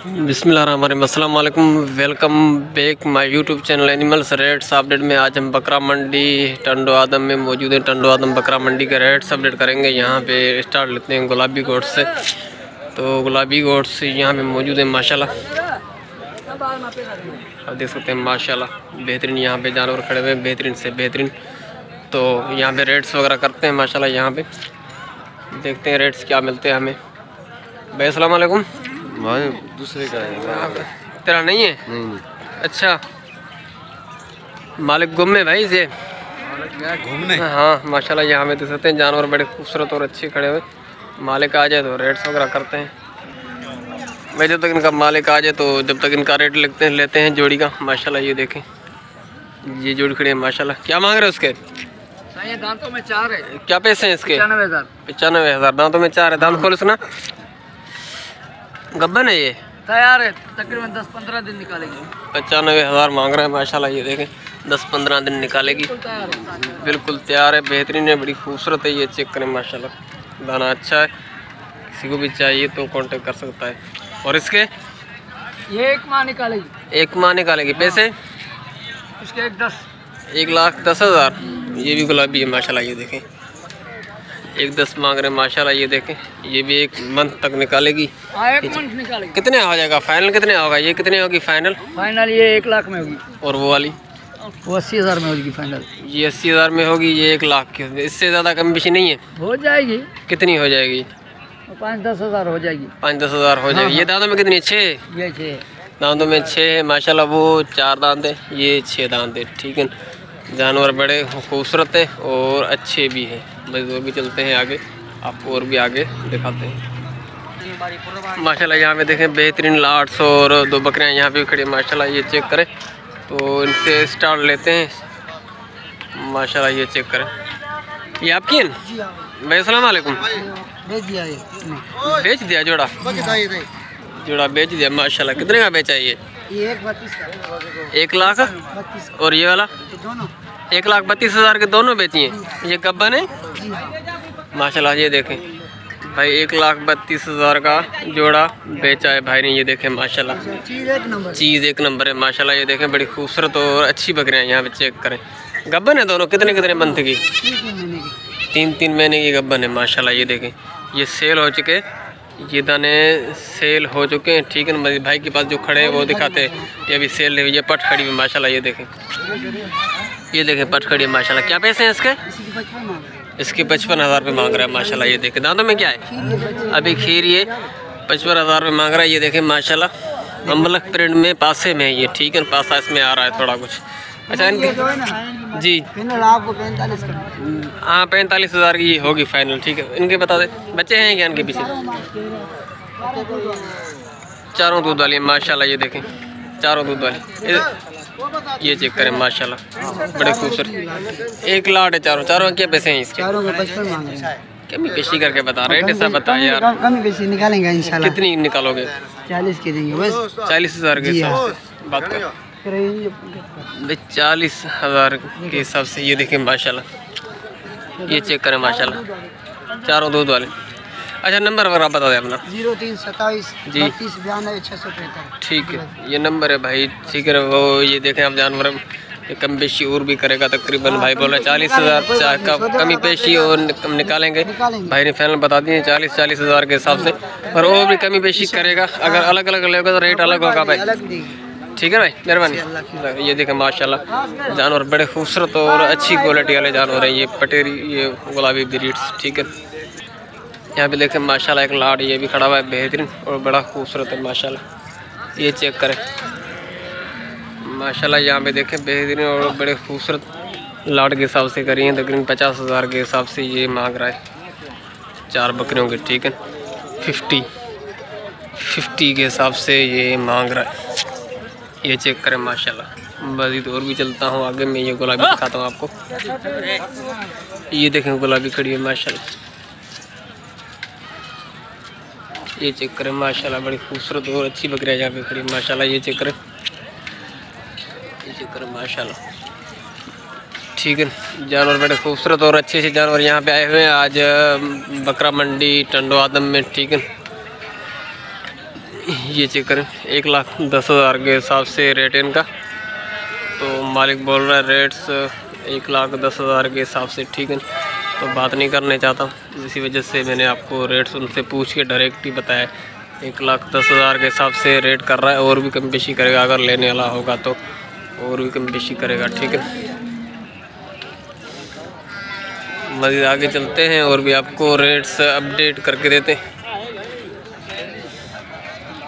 अस्सलाम वालेकुम welcome back my YouTube channel animals rates update में। आज हम बकरा मंडी, टंडो आदम में मौजूद हैं। टंडो आदम बकरा मंडी के रेट्स अपडेट करेंगे। यहाँ पे स्टार्ट लेते हैं गुलाबी गोट से। तो गुलाबी गोट्स यहाँ पे मौजूद हैं, माशाल्लाह। आप देख सकते हैं, माशाल्लाह। बेहतरीन यहाँ पे जानवर खड़े हुए हैं, बेहतरीन से बेहतरीन। तो यहाँ पर रेट्स वगैरह करते हैं, माशाल्लाह, यहाँ पर देखते हैं रेट्स क्या मिलते हैं हमें। भाई अस्सलाम वालेकुम भाई दूसरे का है। तेरा नहीं है? नहीं नहीं। अच्छा। मालिक गुम है भाई इसे? घूमने? हाँ माशाल्लाह यहाँ पे देख सकते हैं जानवर बड़े खूबसूरत और अच्छे खड़े हुए। मालिक आ जाए तो रेट्स वगैरह करते हैं। भाई जब तक इनका मालिक आ जाए तो जब तक इनका रेट लेते हैं लेते हैं जोड़ी का। माशाल्लाह ये देखें। ये जोड़ी खड़ी है माशाल्लाह। क्या मांग रहे हैं उसके? दांतों में चार है। क्या पैसे हैं इसके? पचानवे हज़ार। पचानवे हज़ार। दांतों में चार है। दांत खोल सुना। गब्बन है ये? तैयार है तकरीबन दस पंद्रह दिन निकालेगी। पचानवे हज़ार मांग रहे हैं माशाल्लाह ये देखें दस पंद्रह दिन निकालेगी। बिल्कुल तैयार है। है बेहतरीन है बड़ी खूबसूरत है ये चेक करें माशाल्लाह दाना अच्छा है। किसी को भी चाहिए तो कांटेक्ट कर सकता है। और इसके? ये एक माह निकालेगी। एक माह निकालेगी पैसे? उसके एक दस। एक लाख दस हज़ार ये भी गुलाबी है माशाल्लाह ये देखें। एक दस मांग रहे हैं माशाल्लाह ये देखें ये भी एक मंथ तक निकालेगी। हाँ एक मंथ निकालेगी। कितने हो जाएगा? फाइनल कितने होगा? ये कितने होगी फाइनल फाइनल ये एक लाख में होगी। और वो वाली? वो अस्सी हज़ार में होगी फाइनल ये अस्सी हज़ार में होगी ये एक लाख की इससे ज़्यादा कम बेशी नहीं है। हो जाएगी। कितनी हो जाएगी? पाँच दस हज़ार हो जाएगी। पाँच दस हज़ार हो जाएगी। ये दांतों में कितनी? है छः? ये छः। दांतों में छः है माशाल्लाह वो चार दांत है। ये छः दांत है ठीक है जानवर बड़े खूबसूरत हैं और अच्छे भी हैं। वो भी चलते हैं आगे आपको और भी आगे दिखाते हैं। माशाल्लाह यहाँ पे देखें बेहतरीन लाट्स और दो बकरियाँ यहाँ पे खड़ी हैं। माशाल्लाह ये चेक करें तो इनसे स्टार्ट लेते हैं। माशाल्लाह ये चेक करें। ये आपकी है? भाई अस्सलाम वालेकुम। भेज दिया ये। बेच दिया जोड़ा? जोड़ा बेच दिया माशाल्लाह कितने का बेचा ये? एक लाख? और ये वाला? दोनों। एक लाख बत्तीस हज़ार के दोनों बेची हैं। ये गब्बन है माशाल्लाह ये देखें। भाई एक लाख बत्तीस हज़ार का जोड़ा बेचा है भाई ने ये देखें माशाल्लाह। चीज़ एक नंबर। चीज़ एक नंबर है माशाल्लाह ये देखें बड़ी खूबसूरत और अच्छी बकरियाँ यहाँ पे चेक करें। गब्बन है दोनों कितने कितने मंथ की? तीन तीन महीने की गब्बन है माशाल्लाह ये देखें। ये सेल हो चुके ये दाने सेल हो चुके हैं ठीक है ना? भाई के पास जो खड़े हैं वो दिखाते हैं। ये अभी सेल नहीं हुई ये पट खड़ी हुई माशाल्लाह ये देखें। ये देखें पट खड़ी है माशाल्लाह। क्या पैसे हैं इसके? इसके पचपन हज़ार रुपये मांग रहा है माशाल्लाह ये देखें। दांतों में क्या है? अभी खीर ये पचपन हज़ार रुपये मांग रहा है ये देखें माशाल्लाह। अम्बलक प्रिंट में पासे में है ये ठीक है? पासा इसमें आ रहा है थोड़ा कुछ। अच्छा इनके जी हाँ पैंतालीस हज़ार की होगी फाइनल ठीक है? इनके बता दें बच्चे हैं क्या इनके पीछे? चारों दूध वाली माशाल्लाह ये देखें। चारों दूध वाली। ये- चेक करें माशाल्लाह। बड़े खूबसूरत। एक लाट है चारों चारों के पैसे हैं इसके। चारों का पचपन रहे हैं। कमी पेशी करके बता रेट ऐसा बता यार। कमी बेसी निकालेंगे इंशाल्लाह। कितनी निकालोगे? चालीस के देंगे बस। चालीस हज़ार के हिसाब हाँ। से। बात कर। चालीस हज़ार के हिसाब से ये देखें माशाल्लाह। ये चेक करें माशाल्लाह। चारों दूध वाले। अच्छा नंबर वगैरह बता दें अपना। ज़ीरो तीन सत्ताईस जी। बत्तीस बयानवे छः सौ पैंतालीस ठीक है ये नंबर है भाई ठीक है वो ये देखें आप जानवर कम पेशी और भी करेगा तकरीबन भाई बोल रहे चालीस हज़ार का कमी पेशी और कम निकालेंगे। निकालेंगे। भाई ने फाइनल बता दिए चालीस चालीस हज़ार के हिसाब से पर और भी कमी पेशी करेगा अगर अलग अलग लेगा तो रेट अलग होगा भाई। ठीक है भाई मेहरबानी। ये देखें माशाल्लाह जानवर बड़े खूबसूरत और अच्छी क्वालिटी वाले जानवर हैं ये पटेरी ये गुलाबी ब्रीड्स ठीक है। यहाँ पे देखें माशाल्लाह एक लाड ये भी खड़ा हुआ है, बेहतरीन और बड़ा खूबसूरत है, माशाल्लाह। ये चेक करें। माशाल्लाह यहाँ पे देखें, बेहतरीन और बड़े खूबसूरत लाड के हिसाब से करी हैं, तकरीबन पचास हज़ार के हिसाब से ये मांग रहा है। चार बकरियों के, ठीक है? फिफ्टी फिफ्टी के हिसाब से ये मांग रहा है। ये चेक करें, माशाल्लाह। मज़ीद और भी चलता हूँ आगे, मैं ये गुलाबी दिखाता हूँ आपको। ये देखें, गुलाबी खड़ी है, माशाल्लाह। ये चेक करें माशाल्लाह, बड़ी खूबसूरत और अच्छी बकरियाँ यहाँ पे खड़ी है माशाल्लाह, ये चेक करें ये चेक करें माशाल्लाह। ठीक है, जानवर बड़े खूबसूरत और अच्छे अच्छे जानवर यहाँ पे आए हुए हैं। आज बकरा मंडी, टंडो आदम में, ठीक है। ये चेक करें एक लाख दस हज़ार के हिसाब से रेट है इनका। तो मालिक बोल रहा है, रेट्स, एक लाख दस हज़ार के हिसाब से, ठीक है। तो बात नहीं करने चाहता। इसी वजह से मैंने आपको रेट्स उनसे पूछ के डायरेक्ट ही बताया। एक लाख दस हज़ार के हिसाब से रेट कर रहा है, और भी कम पेशी करेगा, अगर लेने वाला होगा तो और भी कम पेशी करेगा, ठीक है? मज़ीद आगे चलते हैं, और भी आपको रेट्स अपडेट करके देते हैं।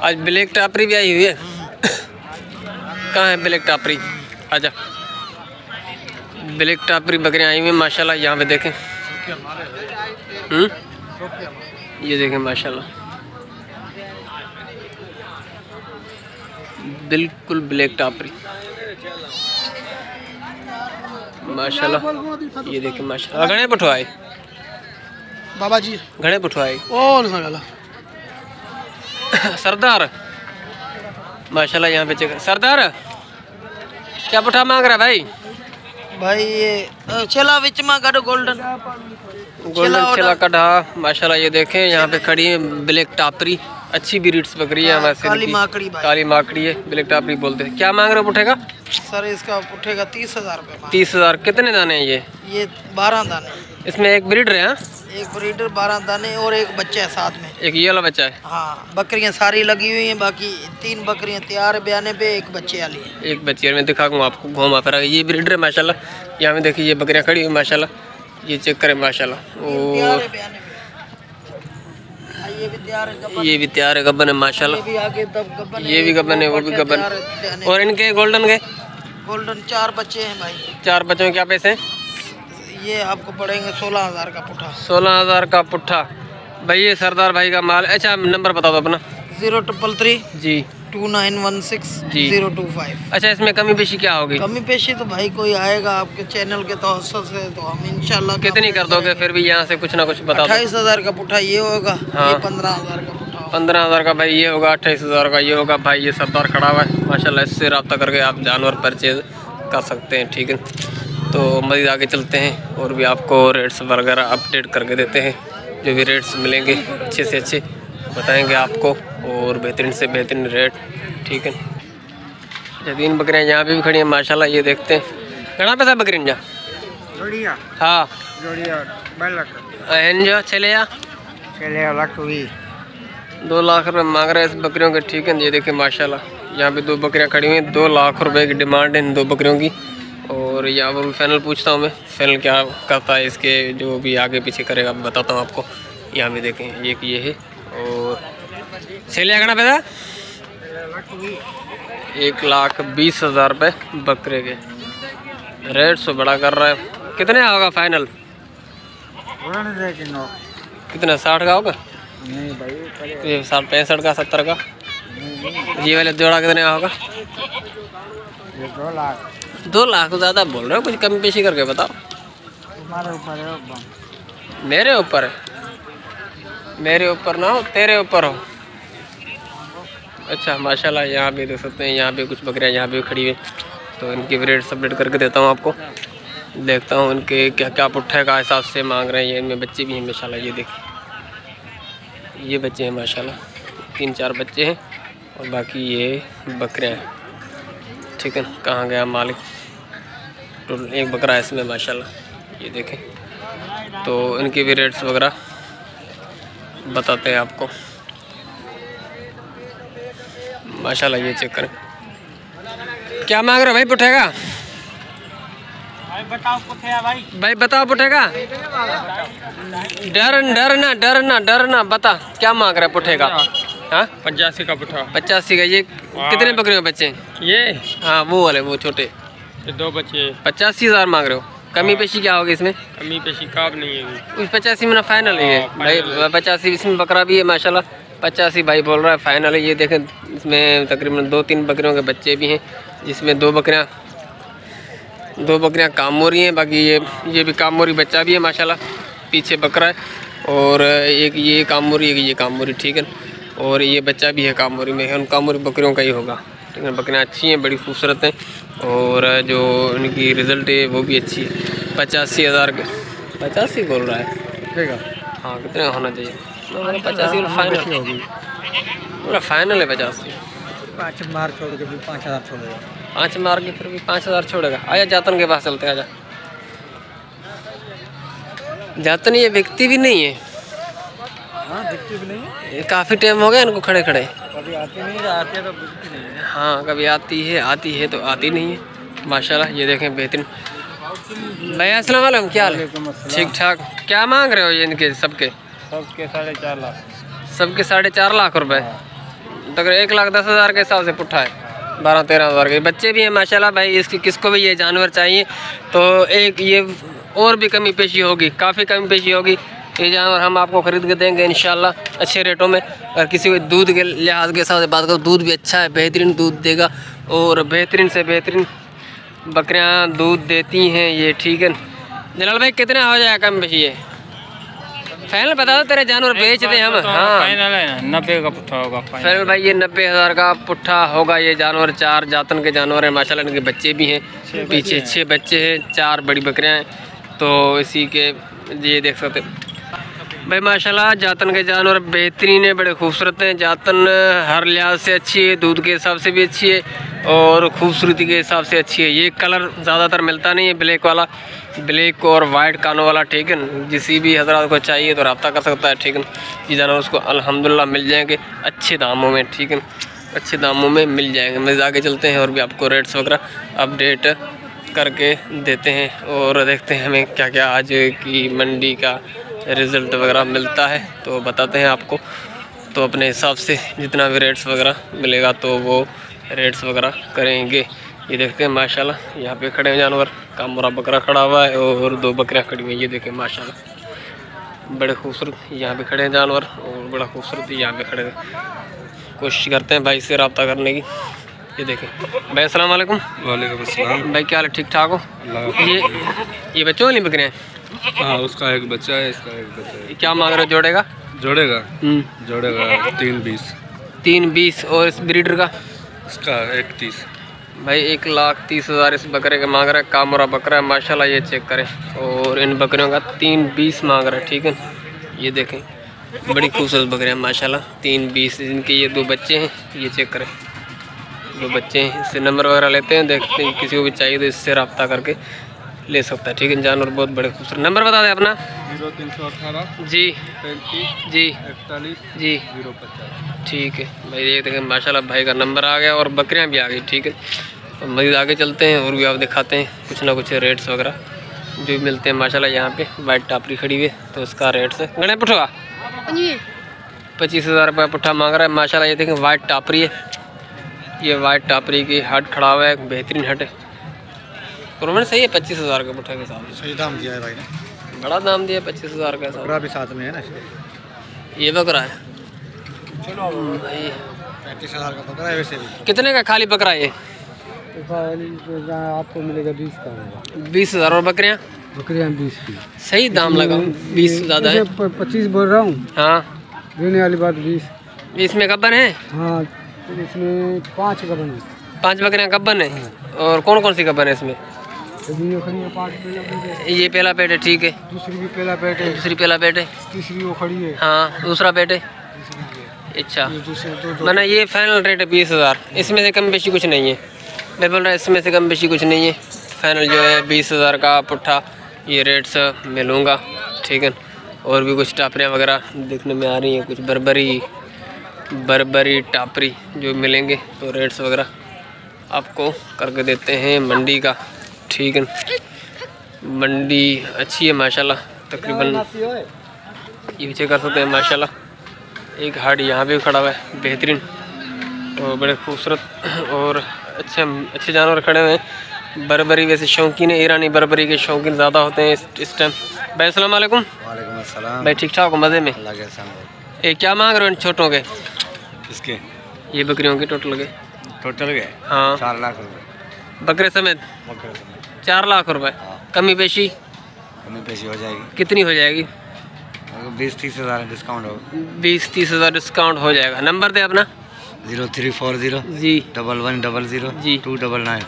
आज ब्लैक टापरी भी आई हुई है। कहाँ है ब्लैक टापरी? आजा। ब्लैक टापरी बकरियाँ आई हुई हैं, माशाल्लाह, यहाँ पे देखें। हम्म? ये देखें माशाल्लाह। बिल्कुल ब्लैक टापरी माशाल्लाह। ये देखें माशाल्लाह। घणे पठवाए। बाबा जी घणे पठवाए और सरदार। माशाल्लाह यहाँ पे चेक। सरदार क्या पठा मांग रहा है भाई? भाई ये चला विच में गड गोल्डन गोल्डन चला कढ़ा। माशाल्लाह ये देखें यहाँ पे खड़ी है ब्लैक टापरी। अच्छी ब्रीड्स बकरी है हमारे काली माकड़ी काली माकड़ी है ब्लैक टापरी बोलते हैं। क्या मांग रहे हो पुठेगा? सर इसका उठेगा तीस हज़ार तीस हज़ार। कितने दाने हैं ये? ये बारह दाने। इसमें एक ब्रीडर है हाँ? एक ब्रीडर बारह दाने और एक बच्चा है साथ में। एक ये वाला बच्चा है? हाँ बकरियाँ सारी लगी हुई हैं बाकी तीन बकरियाँ तैयार है ब्याने पे एक बच्चे वाली है। एक बच्ची है मैं दिखाऊँगा आपको घूमा फिरा। ये ब्रीडर है माशाल्लाह। यहाँ में देखिए ये बकरियाँ खड़ी हुई माशाल्लाह। ये चेक करें माशाल्लाह। और है हाँ, ये भी तैयार है गब्बर ये भी तैयार है गब्बन ये माशाल्लाह। ये भी गब्बन है वो भी है ब्याने और इनके गोल्डन के गोल्डन चार बच्चे हैं भाई। चार बच्चों के क्या पैसे हैं? ये आपको पड़ेंगे सोलह हज़ार का पुठा। सोलह हज़ार का पुट्ठा भाई ये सरदार भाई का माल। अच्छा नंबर बता दो अपना। ज़ीरो ट्रिपल थ्री जी। टू नाइन वन सिक्स जी। Zero two five. अच्छा इसमें कमी पेशी क्या होगी? कमी पेशी तो भाई कोई आएगा आपके चैनल के तवसत से तो हम इंशाल्लाह कितनी कर दोगे? फिर भी यहाँ से कुछ ना कुछ बता दो। अट्ठाईस हज़ार का पुट्ठा ये होगा हाँ। पंद्रह हज़ार का पंद्रह हज़ार का भाई ये होगा अट्ठाईस हज़ार का ये होगा। भाई ये सरदार खड़ा हुआ है। माशाल्लाह इससे रब्ता करके आप जानवर परचेज कर सकते हैं ठीक है? तो मज़ीद आगे चलते हैं और भी आपको रेट्स वगैरह अपडेट करके देते हैं। जो भी रेट्स मिलेंगे अच्छे से अच्छे बताएँगे आपको और बेहतरीन से बेहतरीन रेट ठीक है? तीन बकरियाँ यहाँ पे भी खड़ी हैं माशाल्लाह ये देखते हैं। घना पैसा बकरी जा। हाँ। जो चले जा दो लाख रुपए मांग रहे हैं इस बकरियों के ठीक है? ये देखिए माशाल्लाह। यहाँ पे दो बकरियाँ खड़ी हुई हैं दो लाख रुपए की डिमांड है इन दो बकरियों की। और यहाँ पर फाइनल पूछता हूँ मैं। फाइनल क्या करता है इसके, जो भी आगे पीछे करेगा बताता हूँ आपको। यहाँ भी देखें, एक ये है और सेलिया करना पैसा? एक लाख बीस हज़ार रुपये बकरे के। रेट से बड़ा कर रहा है। कितने होगा फाइनल कितना, साठ का होगा? नहीं भाई ये साठ, पैंसठ का, सत्तर का? ये वाले जोड़ा कितने का होगा? दो लाख। दो लाख ज़्यादा बोल रहे हो कुछ कमी पेशी करके बताओ। तुम्हारे ऊपर है मेरे ऊपर? है मेरे ऊपर ना हो तेरे ऊपर हो। अच्छा माशाल्लाह यहाँ पे देख सकते हैं यहाँ पे कुछ बकरियाँ यहाँ पे भी खड़ी हुई। तो इनकी भी रेट सबमिट करके देता हूँ आपको। देखता हूँ इनके क्या क्या पुट्ठे का हिसाब से मांग रहे हैं। ये इनमें बच्चे भी हैं माशाल्लाह ये देखिए। ये बच्चे हैं माशाल्लाह। तीन चार बच्चे हैं और बाकी ये बकरियाँ हैं। ठीक है कहाँ गया मालिक? टोटल एक बकरा है इसमें माशाल्लाह। ये देखें। तो इनके भी रेट्स वगैरह बताते हैं आपको। माशाल्लाह ये चेक करें। क्या मांग रहे भाई पुठेगा? बताओ कुछ भाई। भाई बताओ पुठेगा? डर डर ना डर ना डर ना बता। क्या मांग रहा है पुठेगा? हाँ? पचासी का पुठा। पचासी का ये कितने बकरियों के बच्चे हैं? ये? हाँ वो वाले वो छोटे। ये दो बच्चे पचासी हज़ार मांग रहे हो? कमी पेशी क्या होगी इसमें? कमी पेशी शिकाब नहीं है उस पचासी में ना फाइनल ही है हाँ, भाई पचासी इसमें बकरा भी है माशाल्लाह। पचासी भाई बोल रहा है फाइनल है। ये देखें इसमें तकरीबन दो तीन बकरियों के बच्चे भी हैं जिसमें दो बकरियाँ दो बकरियाँ कामोरी हैं बाकी ये ये भी काम कामोरी बच्चा भी है माशाल्लाह। पीछे बकरा है और एक ये कामोरी एक ये काम हो कामोरी ठीक है और ये बच्चा भी है कामोरी में है। उन कामोरी बकरियों का ही होगा। ठीक है बकरियाँ अच्छी हैं बड़ी खूबसूरत हैं और जो इनकी रिज़ल्ट है वो भी अच्छी है। पचासी हज़ार के पचासी बोल रहा है? ठीक है हाँ कितने होना चाहिए? पचासी फाइनल पूरा फाइनल है पचास। पाँच मार छोड़ के भी पाँच हज़ार छोड़ेगा। पाँच मार के फिर भी पाँच हज़ार छोड़ेगा। आया जातन के पास चलते हैं आजा। जातन ये व्यक्ति भी नहीं है। हाँ दिखती भी नहीं है ये काफ़ी टाइम हो गया इनको खड़े खड़े। कभी आती नहीं आती है तो नहीं है। हाँ कभी आती है आती है तो आती नहीं है। माशाल्लाह ये देखें बेहतरीन। भैया वालेकुम क्या हाल ठीक ठाक। क्या मांग रहे हो ये इनके सबके? सबके साढ़े चार लाख। सबके साढ़े चार लाख रुपए। तो अगर एक लाख दस हज़ार के हिसाब से पुट्ठा है बारह तेरह हज़ार के। बच्चे भी हैं माशाल्लाह भाई इसकी किसको भी ये जानवर चाहिए तो एक ये और भी कमी पेशी होगी काफ़ी कमी पेशी होगी। ये जानवर हम आपको ख़रीद के देंगे इन अच्छे रेटों में। अगर किसी को दूध के लिहाज के हिसाब से बात करो दूध भी अच्छा है बेहतरीन दूध देगा और बेहतरीन से बेहतरीन बकरियाँ दूध देती हैं ये ठीक है। जलाल भाई कितना हो जाएगा कम पेशी ये? फाइनल बता दो तेरे जानवर बेच दें हम। हाँ। फाइनल है नब्बे का पुट्ठा होगा फाइनल। भाई ये नब्बे हज़ार का पुट्ठा होगा। ये जानवर चार जातन के जानवर हैं माशाल्लाह इनके बच्चे भी हैं। पीछे छः बच्चे हैं चार बड़ी बकरियाँ हैं। तो इसी के ये देख सकते भाई माशाल्लाह, जातन के जानवर बेहतरीन है, बड़े खूबसूरत हैं। जातन हर लिहाज से अच्छी है, दूध के हिसाब से भी अच्छी है और खूबसूरती के हिसाब से अच्छी है। ये कलर ज़्यादातर मिलता नहीं है, ब्लैक वाला। ब्लैक और वाइट कानों वाला, ठीक है जिसी भी हजरात को चाहिए तो रब्ता कर सकता है, ठीक है ये जानवर उसको अलहमदिल्ला मिल जाएँगे अच्छे दामों में, ठीक है अच्छे दामों में मिल जाएँगे। मैं आगे चलते हैं और भी आपको रेट्स वगैरह अपडेट करके देते हैं और देखते हैं हमें क्या क्या आज की मंडी का रिज़ल्ट वगैरह मिलता है तो बताते हैं आपको। तो अपने हिसाब से जितना भी रेट्स वगैरह मिलेगा तो वो रेट्स वगैरह करेंगे। ये देखते हैं माशाल्लाह यहाँ पे खड़े हैं जानवर। कामरा बकरा खड़ा हुआ है और दो बकरियाँ खड़ी हुई हैं। ये देखें माशाल्लाह बड़े खूबसूरत यहाँ पे खड़े हैं जानवर और बड़ा खूबसूरत यहाँ पे खड़े कोशिश करते हैं भाई से रबता करने की। ये देखें भाई अस्सलाम वालेकुम। वालेकुम भाई क्या हाल है? ठीक ठाक हो? ये ये बच्चों वाली बकरियाँ हैं उसका एक बच्चा है इसका एक बच्चा है। क्या मांग रहे हो जोड़ेगा? जोड़ेगा। हम्म, जोड़ेगा तीन बीस। तीन बीस और इस ब्रीडर का? इसका एक तीस। भाई एक लाख तीस हज़ार इस बकरे का मांग रहा है कामरा बकरा है माशाल्लाह ये चेक करें। और इन बकरियों का तीन बीस मांग रहा है ठीक है? ये देखें बड़ी खूबसूरत बकरे हैं माशाल्लाह। तीन बीस इनके ये दो बच्चे हैं ये चेक करें। दो बच्चे हैं इससे नंबर वगैरह लेते हैं देखते हैं किसी को भी चाहिए तो इससे रब्ता करके। ले सकता है ठीक है? जानवर बहुत बड़े खूबसूरत। नंबर बता दें अपना। ज़ीरो तीन सौ अठारह जी। पैंतीस जी। इकतालीस जी। ज़ीरो पचास। ठीक है। भाई ये देखें माशाल्लाह भाई का नंबर आ गया और बकरियाँ भी आ गई ठीक है? तो मज़ीद आगे चलते हैं और भी आप दिखाते हैं कुछ ना कुछ रेट्स वगैरह जो भी मिलते हैं माशाल्लाह यहाँ पे वाइट टापरी खड़ी हुई है तो उसका रेट से। गणे पुठवा पच्चीस हज़ार रुपये पुट्ठा मांग रहा है माशाल्लाह ये देखें वाइट टापरी है। ये वाइट टापरी की हट खड़ा हुआ है बेहतरीन हट है। कुरबानी सही है पच्चीस हज़ार का पुट्ठा के साथ। सही दाम दिया है भाई ने। बड़ा दाम दिया पच्चीस हज़ार का साथ। बकरा भी साथ में है ना ये बकरा है। चलो भाई। पैंतीस हज़ार का बकरा है वैसे भी। कितने का खाली बकरा ये? आपको मिलेगा बीस का बीस हज़ार और बकरियाँ? बकरियाँ बीस की। सही दाम लगा बीस ज़्यादा है। पच्चीस बोल रहा हूँ। हाँ। देने वाली बात बीस। इसमें गब्बन है? हाँ इसमें पाँच का बने पाँच बकरियाँ गब्बन है? और कौन कौन सी गब्बन है इसमें? ये पहला पेट है ठीक है। दूसरी भी पहला पेट है। दूसरी पहला पेट है। तीसरी वो खड़ी है। हाँ दूसरा पेट है। अच्छा। मैंने ये फाइनल रेट है बीस हज़ार। इसमें से कम बेशी कुछ नहीं है। मैं बोल रहा इसमें से कम बेशी कुछ नहीं है। फाइनल जो है बीस हज़ार का पुट्ठा। ये रेट से मैं लूँगा ठीक है। और भी कुछ टापरियाँ वगैरह देखने में आ रही हैं कुछ बरबरी बरबरी टापरी जो मिलेंगे तो रेट्स वगैरह आपको करके देते हैं मंडी का। ठीक है मंडी अच्छी है माशाल्लाह। तकरीबन ये पीछे कर सकते हैं माशाल्लाह। एक हार्ड यहाँ भी खड़ा हुआ है बेहतरीन और बड़े खूबसूरत और अच्छे अच्छे जानवर खड़े हुए हैं। बरबरी वैसे शौकीन है ईरानी बरबरी के शौकीन ज़्यादा होते हैं इस इस टाइम भाई असल भाई ठीक ठाक हो मज़े में? के ये क्या मांग रहे हो छोटों के? इसके ये बकरियों के टोटल के। टोटल गए हाँ। चार लाख रुपए। बकरे समेत? बकरे समेत। चार लाख रुपए। कमी पेशी? कमी पेशी हो जाएगी। कितनी हो जाएगी? बीस तीस हज़ार डिस्काउंट होगा बीस तीस हज़ार डिस्काउंट हो जाएगा। नंबर दे अपना। Zero three four zero. जी। Double one double zero. जी। Two double nine.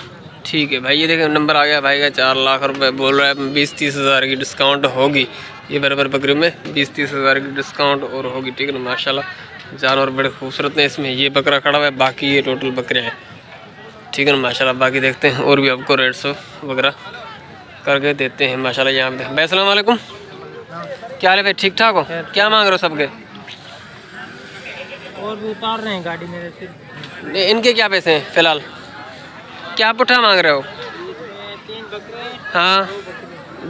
ठीक है भाई ये देखें नंबर आ गया भाई का चार लाख रुपए। बोल रहा है बीस तीस हज़ार की डिस्काउंट होगी। ये बराबर बकरी में बीस तीस हज़ार की डिस्काउंट और होगी। ठीक है ना माशाल्लाह। जानवर बड़े खूबसूरत हैं इसमें। ये बकरा खड़ा हुआ है बाकी ये टोटल बकरे हैं। ठीक है ना माशाल्लाह बाकी देखते हैं और भी आपको रेट सो वगैरह करके देते हैं माशाल्लाह यहाँ पे भाई अस्सलाम वालेकुम। क्या हाल है भाई ठीक ठाक हो? क्या मांग रहे हो सबके? और भी उतार रहे हैं गाड़ी मेरे से। इनके क्या पैसे हैं फ़िलहाल? क्या पुट्ठा मांग रहे हो? तीन बकरे हाँ।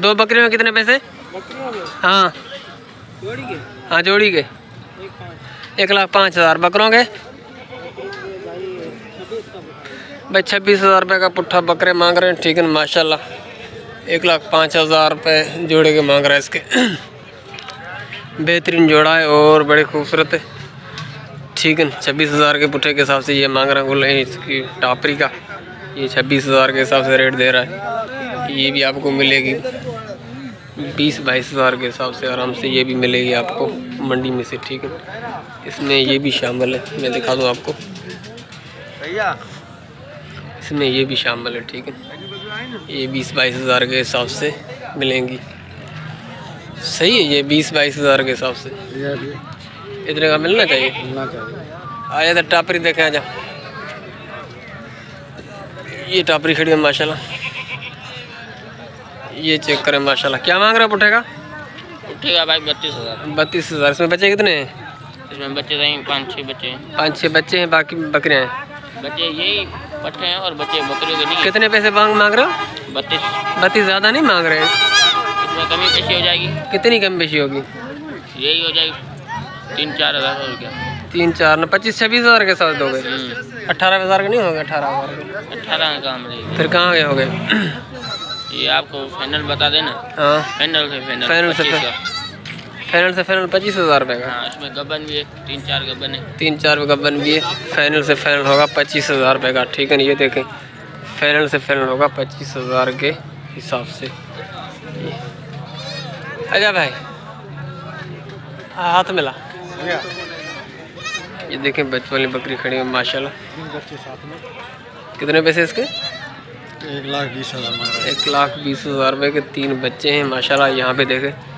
दो बकरे में कितने पैसे? हाँ। जोड़ी के? हाँ जोड़ी के। एक लाख पाँच हज़ार। बकरों के? भाई, छब्बीस हज़ार रुपये का पुट्ठा बकरे मांग रहे हैं, ठीक है माशाल्लाह। एक लाख पाँच हज़ार रुपये जोड़े के मांग रहा है इसके। बेहतरीन जोड़ा है और बड़े खूबसूरत है। ठीक है छब्बीस हज़ार के पुट्ठे के हिसाब से ये मांग रहा है, बोले इसकी टापरी का। ये छब्बीस हज़ार के हिसाब से रेट दे रहा है। ये भी आपको मिलेगी। बीस बाईस हज़ार के हिसाब से आराम से ये भी मिलेगी आपको मंडी में से, ठीक है इसमें ये भी शामिल है। मैं दिखा दूँ आपको। भैया इसमें ये भी शामिल है ठीक है। ये बीस बाईस हज़ार के हिसाब से मिलेंगी। सही है ये बीस बाईस हज़ार के हिसाब से। इतने का मिलना चाहिए? मिलना चाहिए आया तो टापरी देखें आजा ये टापरी खड़ी है माशाल्लाह। ये चेक करें माशाल्लाह। क्या मांग रहा है पुट्ठे का? उठेगा भाई बत्तीस हज़ार। बत्तीस हज़ार। इसमें बच्चे कितने हैं? इसमें बच्चे पाँच छः बच्चे हैं। पाँच छः बच्चे हैं बाकी बकरे हैं। बच्चे यही पट्टे हैं और बच्चे बकरे के नहीं। कितने पैसे मांग मांग रहे हो? बत्तीस। बत्तीस ज़्यादा नहीं मांग रहे? हैं इसमें कमी पेशी हो जाएगी। कितनी कम बेशी होगी? यही हो जाएगी तीन चार हज़ार और क्या तीन चार ना पच्चीस छब्बीस हज़ार के साथ दोगे? हम्म, अट्ठारह हज़ार के नहीं होंगे अठारह हज़ार के? अट्ठारह का हम रहेगी। फिर कहाँ गए होगे? ये आपको फाइनल बता देना। हाँ। फाइनल से फाइनल फाइनल से फाइनल। से फाइनल पच्चीस हज़ार रुपये का। हाँ इसमें गबन भी है तीन चार गबन है। तीन चार गबन भी है। फाइनल से फाइनल होगा पच्चीस हज़ार रुपये का ठीक है ना? ये देखें फाइनल से फाइनल होगा पच्चीस हज़ार के हिसाब से। ये। अच्छा भाई। हाथ मिला। ये देखें बच्चों वाली बकरी खड़ी है माशाल्लाह। तीन बच्चे साथ में कितने पैसे इसके? एक लाख बीस हज़ार एक लाख बीस हज़ार रुपये के तीन बच्चे हैं माशाल्लाह यहाँ पे देखें।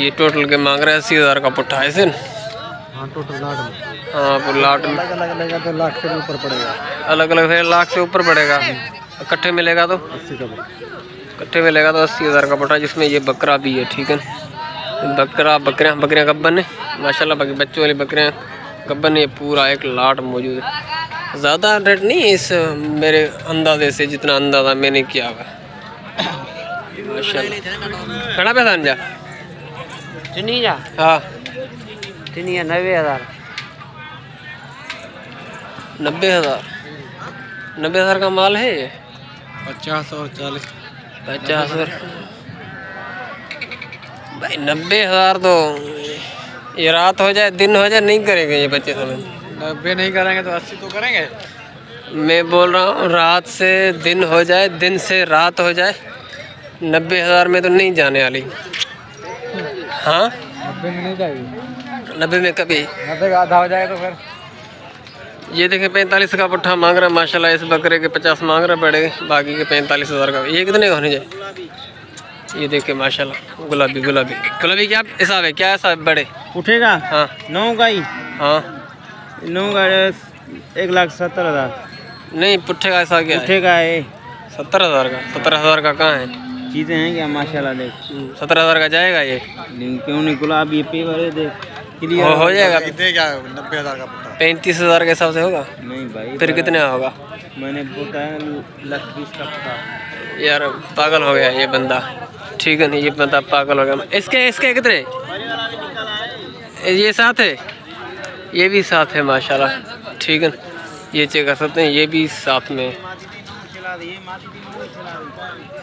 ये टोटल के मांग रहे हैं अस्सी हज़ार का पुट्ठा है इसे है टोटल लाख में। हाँ लाट में। अलग अलग लेगा तो लाख से ऊपर पड़ेगा। अलग अलग है लाख से ऊपर पड़ेगा। इकट्ठे मिलेगा तो? अस्सी का इकट्ठे मिलेगा तो अस्सी हज़ार का पुट्ठा जिसमें ये बकरा भी है ठीक है बकरा बकरियाँ बकरियाँ गब्बन है माशाल्लाह बाकी बच्चों वाली बकरियाँ गब्बन है पूरा एक लाट मौजूद है। ज़्यादा रेट नहीं है इस मेरे अंदाजे से जितना अंदाज़ा मैंने किया हुआ है। माशाल्लाह। खड़ा पैसा अंजा? चुनिया हाँ चुनिया नब्बे हज़ार। नब्बे हज़ार? नब्बे हज़ार का माल है ये? पचास और चालीस। पचास हज़ार भाई नब्बे हज़ार तो ये रात हो जाए दिन हो जाए नहीं करेंगे ये बच्चे समझ नब्बे नहीं करेंगे तो अस्सी तो करेंगे। मैं बोल रहा हूँ रात से दिन हो जाए दिन से रात हो जाए नब्बे हज़ार में तो नहीं जाने वाली। हाँ? नब्बे में नहीं जाएगी नब्बे में कभी नब्बे का आधा हो जाएगा तो फिर। ये देखें पैंतालीस का पुट्ठा मांग रहा है माशाल्लाह इस बकरे के पचास मांग रहा बड़े बाकी के पैंतालीस हज़ार का ये कितने का होने जाए? ये देखे माशाल्लाह गुलाबी गुलाबी। गुलाबी क्या हिसाब है? क्या हिसाब बड़े? उठेगा? हाँ। नौ का ही। हाँ। नौ का एक लाख सत्तर हज़ार। नहीं पुट्ठे का हिसाब क्या उठेगा ये सत्तर हज़ार का। सत्तर हज़ार का कहाँ है? चीज़ें हैं क्या? माशाल्लाह देख। सत्तर हज़ार का जाएगा ये? क्यों नहीं गुलाब ये पेवर है देख। क्लियर हो जाएगा। नब्बे हज़ार का पैंतीस हज़ार के हिसाब से होगा? नहीं भाई फिर कितने होगा? मैंने बताया लाख बीस का। पता यार पागल हो गया ये बंदा। ठीक है नहीं ये बंदा पागल हो गया। इसके इसके कितने? ये साथ है? ये भी साथ है माशाल्लाह। ठीक है ये चेक कर सकते हैं ये भी साथ में। है।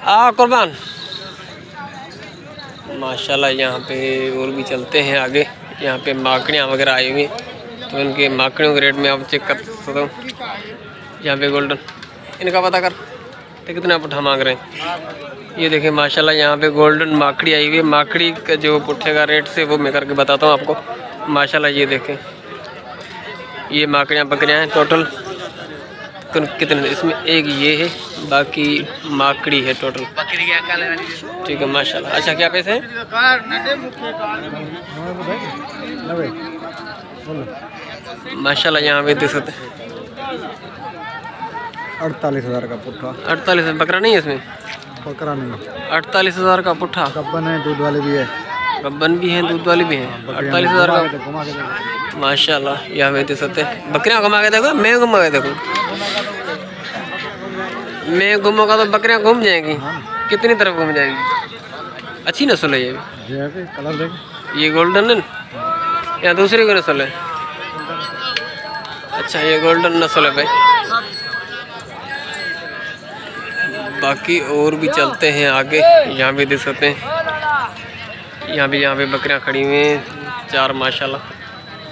आ कुर्बान। माशाल्लाह, यहाँ पे और भी चलते हैं आगे। यहाँ पे माकड़ियाँ वगैरह आई हुई तो इनके माकड़ियों के रेट में आप चेक कर सकते हो। यहाँ पे गोल्डन। इनका पता कर। तो कितना पुट्ठा मांग रहे हैं? ये देखें माशाल्लाह, यहाँ पे गोल्डन माकड़ी आई हुई है। माकड़ी का जो पुट्ठे का रेट से वो मैं करके बताता हूँ आपको। माशाल्लाह, ये देखें। ये माकड़ियाँ बकरियाँ हैं, टोटल। कितने इसमें एक ये है बाकी माकड़ी है टोटल ठीक है माशाल्लाह। अच्छा क्या पैसे हैं? माशाल्लाह यहाँ पे देख सकते हैं। अड़तालीस हज़ार का पुट्ठा। अड़तालीस बकरा नहीं है इसमें? पकड़ा नहीं। अड़तालीस हज़ार का पुट्ठा। कब्बन है दूध वाले भी है। गब्बन भी हैं दूध वाली भी हैं। अड़तालीस हज़ार का माशाल्लाह यहाँ पे देख सकते हैं। बकरियाँ घुमा के देखो मैं घुमा के देखूँ। मैं घूमूँगा तो बकरियाँ घूम जाएँगी। कितनी तरफ़ घूम जाएँगी? अच्छी नस्ल है ये भी। ये कलर देख। ये गोल्डन है ना? या दूसरी कोई नस्ल है? अच्छा ये गोल्डन नस्ल है भाई। बाकी और भी चलते हैं आगे। यहाँ भी देख सकते हैं। यहाँ भी यहाँ पे बकरियाँ खड़ी हुई हैं। चार माशाल्लाह।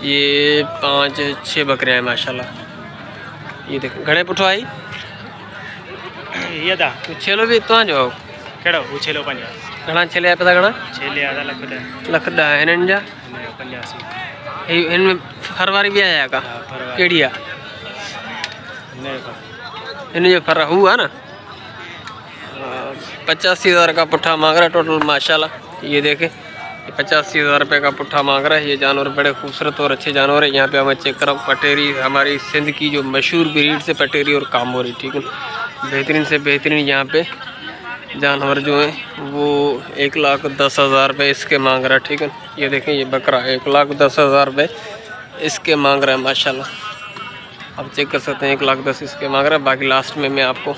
ये पाँच छः बकरियाँ हैं माशाल्लाह। ये देख घड़े पुठवाई ये था छेलो भी तो जो घणा छेले पता घणा? छेले आधा लख दा। लख ॾह हिननि जा पंजासी। हिन में हर वारी बि आया का? कहिड़ी आहे हिन जो फर हू आहे न पचासी हज़ार का पुट्ठा मांग रहा टोटल माशाल्लाह। ये देखें। ये पचासी हज़ार रुपये का पुट्ठा मांग रहा है। ये जानवर बड़े खूबसूरत और अच्छे जानवर है। यहाँ पे हमें चेक करो, पटेरी हमारी सिंध की जो मशहूर ब्रीड से पटेरी और कामोरी ठीक है? बेहतरीन से बेहतरीन यहाँ पे जानवर जो हैं, वो एक लाख दस हज़ार रुपये इसके मांग रहा है, ठीक है? ये देखें, ये बकरा एक लाख दस हज़ार रुपये इसके मांग रहा है, माशाल्लाह। आप चेक कर सकते हैं, एक लाख दस इसके मांग रहा है। बाकी लास्ट में मैं आपको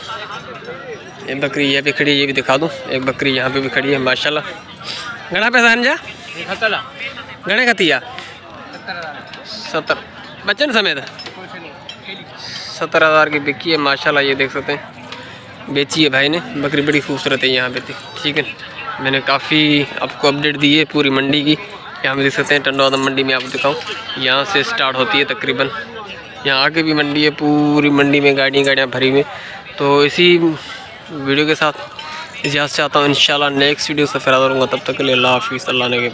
ये बकरी ये भी खड़ी ये भी दिखा दूँ। एक बकरी यहाँ पे भी खड़ी है, माशाल्लाह। घना पैसा जा घणे खतिया सत्तर बच्चन समेत सत्तर हज़ार की बिकी है माशाल्लाह ये देख सकते हैं बेची है भाई ने बकरी बड़ी खूबसूरत है यहाँ पे थी ठीक है मैंने काफ़ी आपको अपडेट दी है पूरी मंडी की यहाँ पे देख सकते हैं टंडौदम मंडी में आपको दिखाऊँ यहाँ से स्टार्ट होती है तकरीबन यहाँ आगे भी मंडी है पूरी मंडी में गाड़ियाँ गाड़ियाँ भरी हुई तो इसी वीडियो के साथ इजाज़त चाहता हूँ। इंशाल्लाह नेक्स्ट वीडियो से फिर होऊँगा तब तक के लिए अल्लाह हाफिज़। अल्लाह ने के